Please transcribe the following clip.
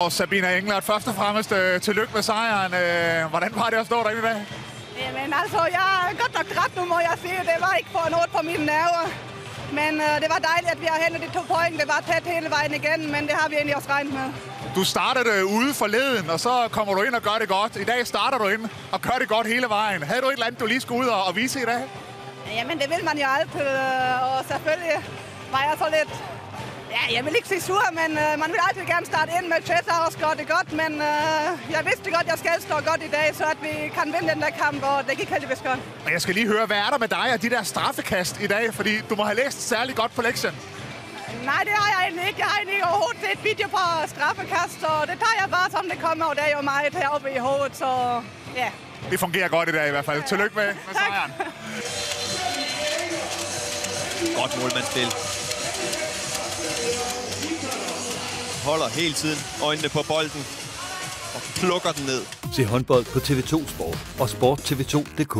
Og Sabina Englert, først og fremmest øh, tillykke med sejren. Øh, hvordan var det at stå derinde i dag? Jamen altså, jeg er godt nok træt nu, må jeg sige. Det var ikke for noget på mine nerver. Men øh, det var dejligt, at vi har hentet de to point. Det var tæt hele vejen igen, men det har vi egentlig også regnet med. Du startede øh, ude forleden, og så kommer du ind og gør det godt. I dag starter du ind og gør det godt hele vejen. Havde du et eller andet, du lige skulle ud og, og vise i dag? Jamen, det vil man jo altid. øh, Og selvfølgelig var jeg så lidt... Ja, jeg vil ikke sige sur, men øh, man vil altid gerne starte ind med Chessa og gøre det godt. Men øh, jeg vidste godt, at jeg skal stå godt i dag, så at vi kan vinde den der kamp, og det gik heldigvis godt. Og jeg skal lige høre, hvad er der med dig og de der straffekast i dag? Fordi du må have læst særlig godt på lektien. Nej, det har jeg egentlig ikke. Jeg har egentlig overhovedet set video på straffekast, og det tager jeg bare, som det kommer, og det er jo meget heroppe i hovedet, så ja. Det fungerer godt i dag i hvert fald. Tillykke med, med Tak. sejren. Godt målmandsspil. Holder hele tiden øjnene på bolden og plukker den ned. Se håndbold på TV2 Sport og Sport TV2.dk.